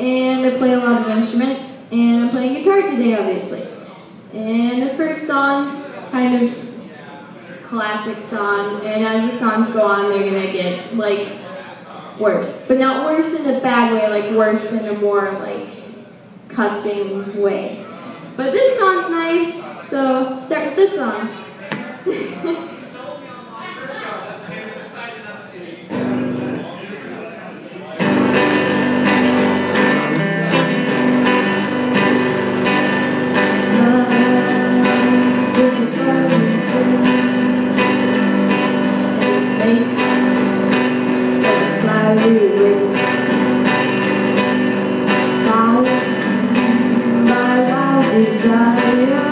and I play a lot of instruments, and I'm playing guitar today, obviously. And the first song's kind of classic songs, and as the songs go on, they're gonna get like worse, but not worse in a bad way, like worse in a more like cussing way. But this song's nice, so start with this song. Makes us fly away. Bound by wild desire.